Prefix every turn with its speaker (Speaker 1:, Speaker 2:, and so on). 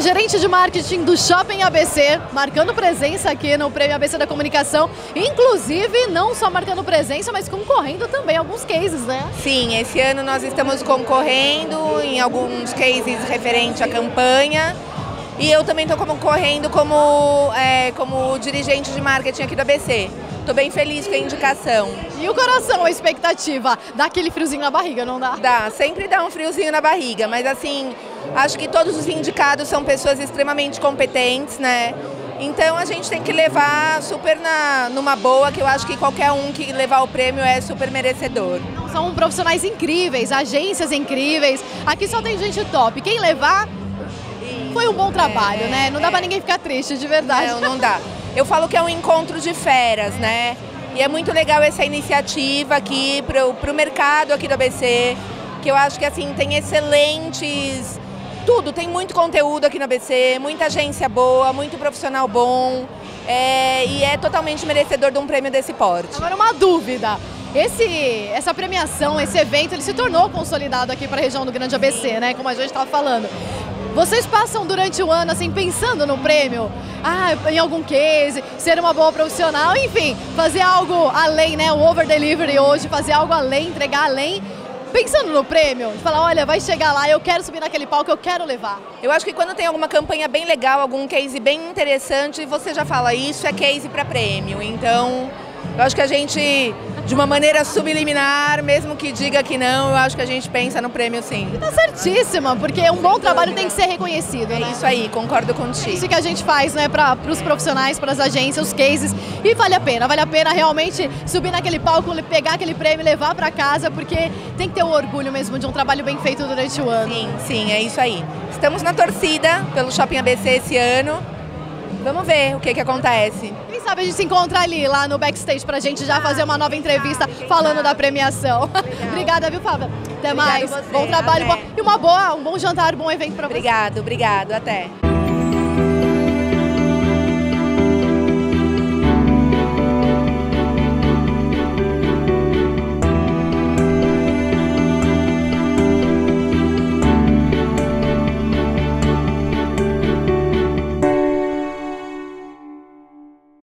Speaker 1: gerente de marketing do Shopping ABC, marcando presença aqui no Prêmio ABC da Comunicação. Inclusive, não só marcando presença, mas concorrendo também alguns cases, né?
Speaker 2: Sim, esse ano nós estamos concorrendo em alguns cases referente à campanha. E eu também estou concorrendo como, é, como dirigente de marketing aqui do ABC. Estou bem feliz com a indicação.
Speaker 1: E o coração, a expectativa? Dá aquele friozinho na barriga, não dá?
Speaker 2: Dá, sempre dá um friozinho na barriga, mas assim, acho que todos os indicados são pessoas extremamente competentes, né? Então a gente tem que levar super na, numa boa, que eu acho que qualquer um que levar o prêmio é super merecedor.
Speaker 1: São profissionais incríveis, agências incríveis. Aqui só tem gente top. Quem levar foi um bom trabalho, é, né? Não dá é. pra ninguém ficar triste, de verdade.
Speaker 2: Não, não dá. Eu falo que é um encontro de feras, né? E é muito legal essa iniciativa aqui para o mercado aqui do ABC, que eu acho que assim tem excelentes tudo, tem muito conteúdo aqui no ABC, muita agência boa, muito profissional bom é, e é totalmente merecedor de um prêmio desse porte.
Speaker 1: Agora uma dúvida, esse, essa premiação, esse evento, ele se tornou consolidado aqui para a região do Grande ABC, né? Como a gente estava falando. Vocês passam durante o ano assim pensando no prêmio? Ah, em algum case, ser uma boa profissional, enfim, fazer algo além, né? O over delivery hoje, fazer algo além, entregar além pensando no prêmio, falar, olha, vai chegar lá, eu quero subir naquele palco, eu quero levar.
Speaker 2: Eu acho que quando tem alguma campanha bem legal, algum case bem interessante, você já fala, isso é case para prêmio. Então, eu acho que a gente de uma maneira subliminar, mesmo que diga que não, eu acho que a gente pensa no prêmio sim.
Speaker 1: Tá certíssima, porque um bom trabalho tem que ser reconhecido,
Speaker 2: é
Speaker 1: né?
Speaker 2: isso aí, concordo contigo.
Speaker 1: É isso que a gente faz, né, para os profissionais, para as agências, os cases, e vale a pena, vale a pena realmente subir naquele palco, pegar aquele prêmio levar para casa, porque tem que ter o orgulho mesmo de um trabalho bem feito durante o ano.
Speaker 2: Sim, sim, é isso aí. Estamos na torcida pelo Shopping ABC esse ano. Vamos ver o que, que acontece
Speaker 1: sabe a gente se encontra ali, lá no backstage, pra gente já fazer uma nova entrevista falando da premiação. Obrigada, viu, Fábio? Até mais. Bom trabalho
Speaker 2: Até.
Speaker 1: e uma boa, um bom jantar, um bom evento pra
Speaker 2: você. Obrigado, obrigado. Até.